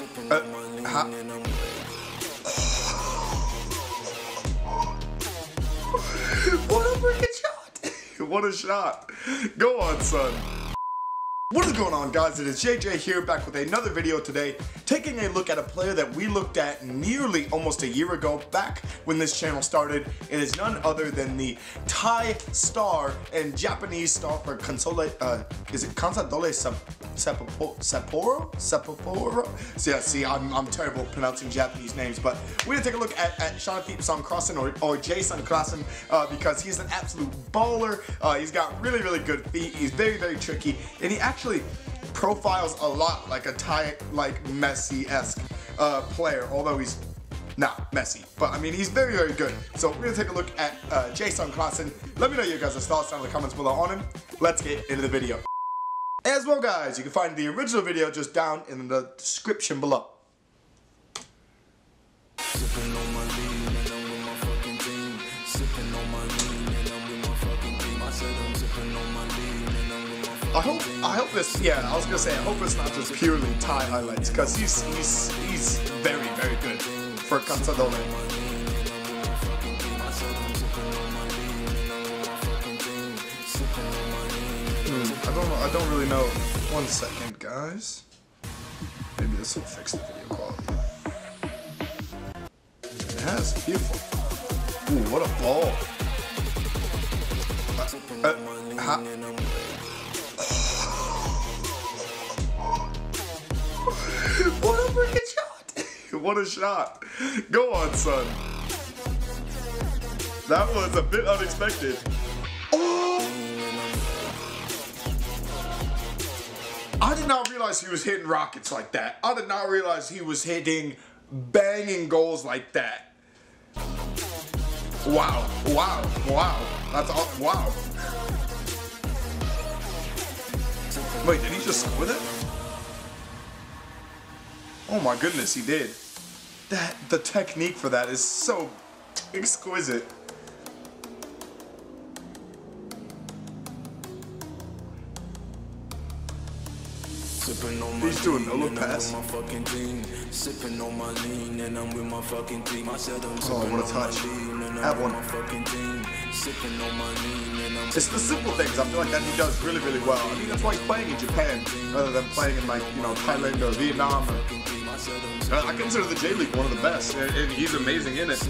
uh, ha- what a freaking shot! what a shot! Go on, son. What is going on guys, it is JJ here back with another video today, taking a look at a player that we looked at nearly almost a year ago, back when this channel started. It is none other than the Thai star and Japanese star for Console, uh, is it Consadole Sapporo? Sapporo? So yeah, see, I'm, I'm terrible pronouncing Japanese names, but we're gonna take a look at, at Chanathip Songkrasin or, or Jay Songkrasin uh, because he's an absolute baller. Uh, he's got really, really good feet. He's very, very tricky, and he actually actually profiles a lot like a Thai, like Messi-esque uh, player, although he's not Messi. But I mean, he's very, very good. So we're gonna take a look at uh, Jay Songkrasin. Let me know your guys' thoughts down in the comments below on him. Let's get into the video. As well, guys, you can find the original video just down in the description below. I hope I hope this yeah I was gonna say I hope it's not just purely Thai highlights because he's he's he's very very good for Consadole. Hmm, I don't I don't really know. One second, guys. Maybe this will fix the video quality. It has beautiful. Ooh, what a ball! Uh, uh, what a freaking shot! what a shot! Go on, son. That was a bit unexpected. I did not realize he was hitting rockets like that. I did not realize he was hitting banging goals like that. Wow, wow, wow. That's all, wow. Wait, did he just score that? Oh my goodness, he did. That the technique for that is so exquisite. He's doing no look pass. Sipping on my lean and I'm with my fucking team. I said I'm oh, what a touch. Have one. It's the simple things. I feel like that he does really, really well. I mean, that's why he's playing in Japan rather than playing in like, you know, Thailand or Vietnam. Or, I consider the J League one of the best, and, and he's amazing in it.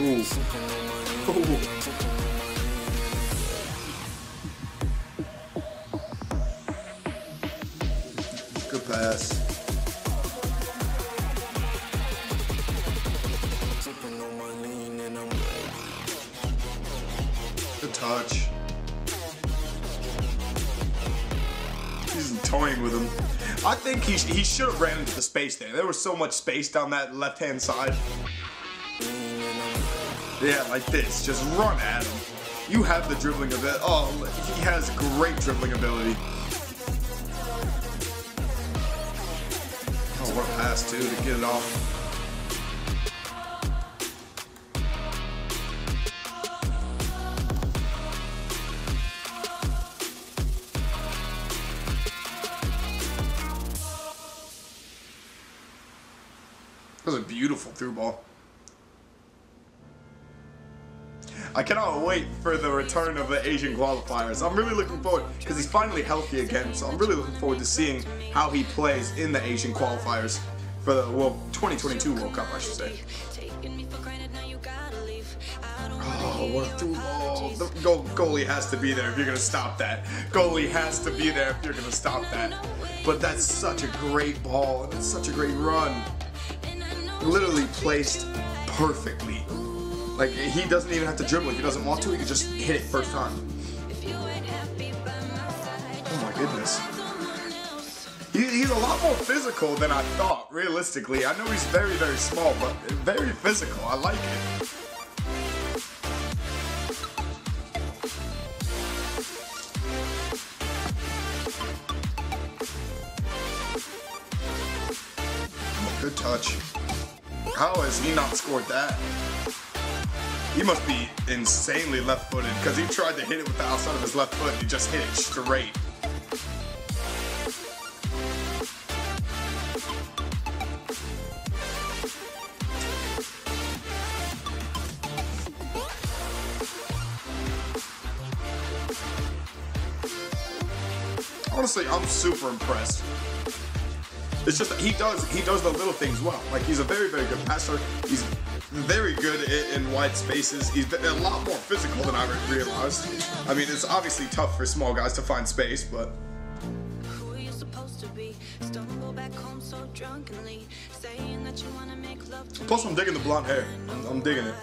Ooh. Ooh. Touch. He's toying with him. I think he, he should have ran into the space there. There was so much space down that left-hand side. Yeah, like this. Just run at him. You have the dribbling ability. Oh, he has great dribbling ability. Oh, what a pass, too, to get it off. That was a beautiful through ball. I cannot wait for the return of the Asian qualifiers. I'm really looking forward because he's finally healthy again. So I'm really looking forward to seeing how he plays in the Asian qualifiers for the well 2022 World Cup, I should say. Oh, what a through ball. The goal, goalie has to be there if you're going to stop that. Goalie has to be there if you're going to stop that. But that's such a great ball, and it's such a great run. Literally placed perfectly. Like, he doesn't even have to dribble. If he doesn't want to, he can just hit it first time. Oh my goodness. He, he's a lot more physical than I thought, realistically. I know he's very, very small, but very physical. I like it. How has he not scored that? He must be insanely left-footed because he tried to hit it with the outside of his left foot and he just hit it straight. Honestly, I'm super impressed. It's just that he does he does the little things well. Like he's a very very good passer. He's very good in, in wide spaces. He's a lot more physical than I realized. I mean, it's obviously tough for small guys to find space, but. Plus, I'm digging the blonde hair. I'm, I'm digging it.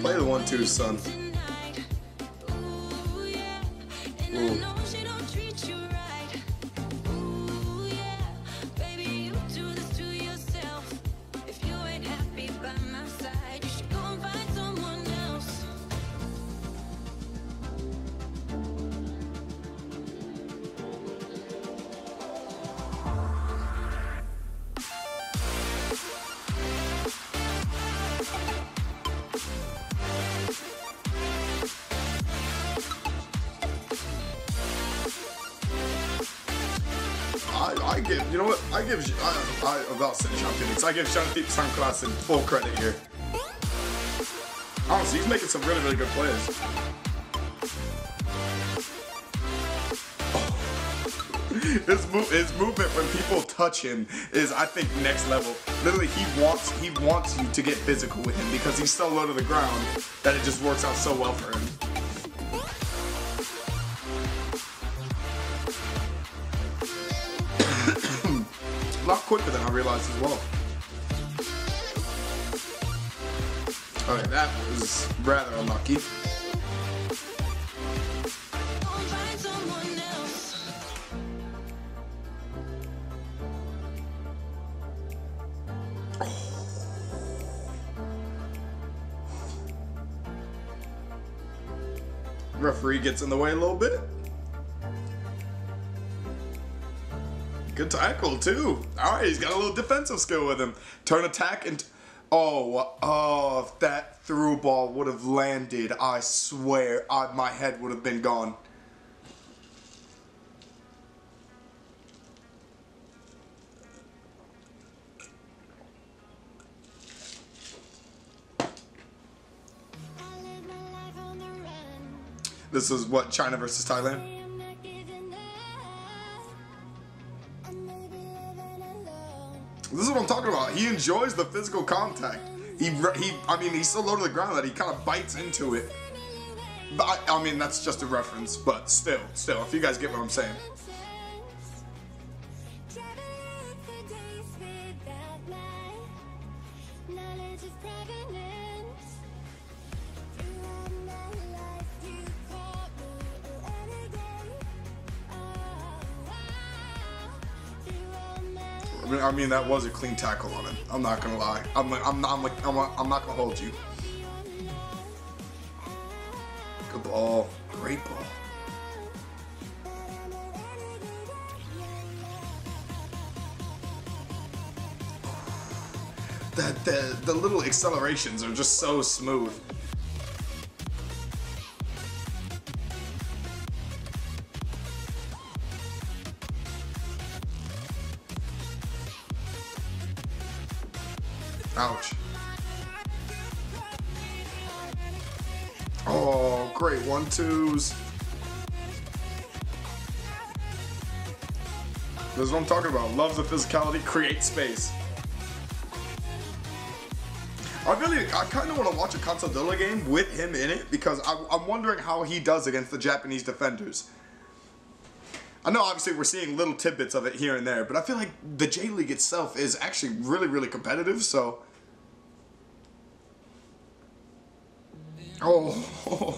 Play the one two, son. Ooh. I give, you know what? I give, I, I about said Phoenix. I give Phoenix in full credit here. Honestly, he's making some really, really good plays. his move, his movement when people touch him is, I think, next level. Literally, he wants, he wants you to get physical with him because he's so low to the ground that it just works out so well for him. Quicker than I realized as well. Alright, that was rather unlucky. Referee gets in the way a little bit. Good tackle, too. All right, he's got a little defensive skill with him. Turn attack and... Oh, oh, if that through ball would have landed, I swear, I, my head would have been gone. This is what, China versus Thailand? He enjoys the physical contact. He, he I mean, he's so low to the ground that he kind of bites into it. But I, I mean, that's just a reference, but still, still, if you guys get what I'm saying. I mean, that was a clean tackle on him. I'm not gonna lie. I'm like, I'm not, I'm like, I'm, I'm not gonna hold you. Good ball. Great ball. That the the little accelerations are just so smooth. This is what I'm talking about. Loves the physicality, create space. I really, I kind of want to watch a Consadole game with him in it because I, I'm wondering how he does against the Japanese defenders. I know obviously we're seeing little tidbits of it here and there, but I feel like the J League itself is actually really, really competitive, so Oh.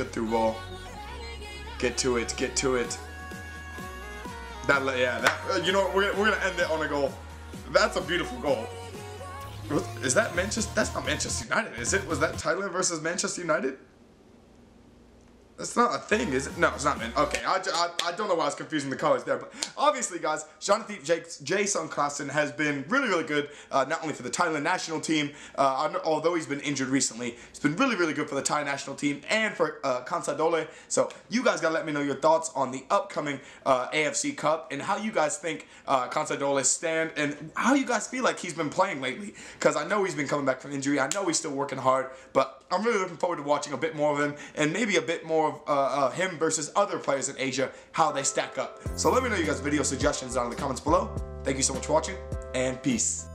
Get through ball. Get to it, get to it. That, yeah, that, uh, you know what, we're, we're gonna end it on a goal. That's a beautiful goal. Is that Manchester? That's not Manchester United, is it? Was that Thailand versus Manchester United? That's not a thing, is it? No, it's not, man. Okay, I, I, I don't know why I was confusing the colors there, but obviously, guys, Jonathan Jay Songkrasin has been really, really good, uh, not only for the Thailand national team, uh, although he's been injured recently, he's been really, really good for the Thai national team and for uh. So you guys gotta let me know your thoughts on the upcoming uh, AFC Cup and how you guys think uh, stand and how you guys feel like he's been playing lately. Because I know he's been coming back from injury. I know he's still working hard, but I'm really looking forward to watching a bit more of him and maybe a bit more uh, uh, him versus other players in Asia, how they stack up. So let me know you guys video suggestions down in the comments below. Thank you so much for watching, and peace.